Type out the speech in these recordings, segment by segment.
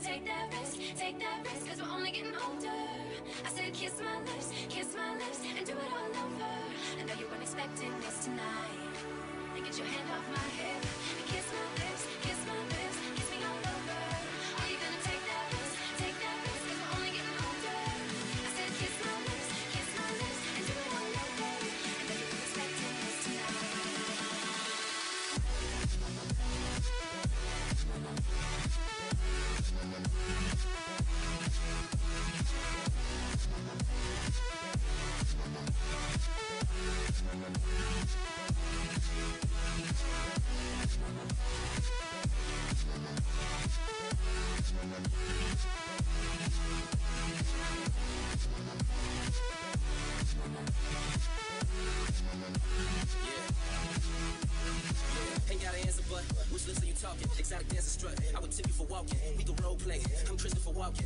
take that risk, take that risk? Cause we're only getting older. I said, kiss my lips, kiss my lips, and do it all over. I know you weren't expecting this tonight. And get your hand off my hip, and kiss my lips,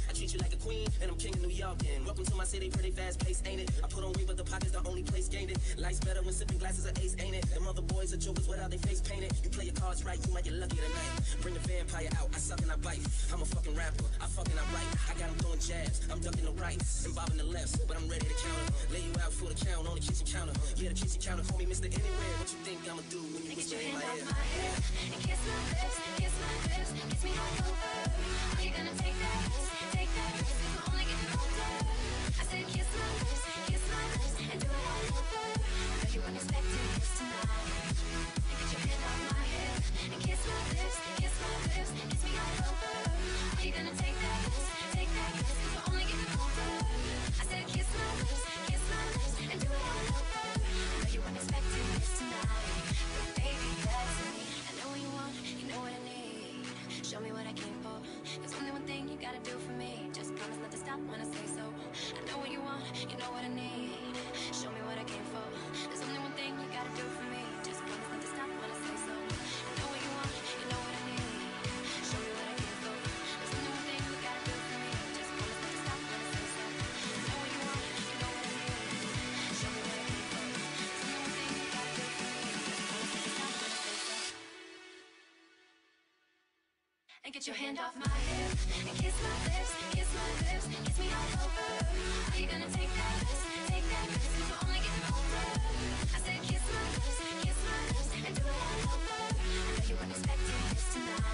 I treat you like a queen, and I'm king of New York. And welcome to my city, pretty fast pace, ain't it? I put on weight, but the pocket's the only place gained it. Life's better when sipping glasses of ace, ain't it? Them other boys are jokers without their face painted. You play your cards right, you might get lucky tonight. Bring the vampire out, I suck and I bite. I'm a fucking rapper, I fucking I write. I got 'em throwing jabs, I'm ducking the rights and bobbing the lefts, but I'm ready to counter. Lay you out for the count on the kitchen counter. Yeah, the kitchen counter, call me Mr. Anywhere. What you think I'ma do when you Get whisper your in hand my ear? and kiss my lips, kiss my lips, kiss me over. Are you gonna take that risk, take that gotta do for me. Just promise not to stop when I say so. I know what you want, you know what I need. Show me what I came for. There's only one thing you gotta do for me. and get your hand off my hip and kiss my lips, kiss my lips, kiss me all over. Are you gonna take that risk, take that risk? We're only getting older. I said kiss my lips, kiss my lips, and do it all over. I know you weren't expecting this tonight.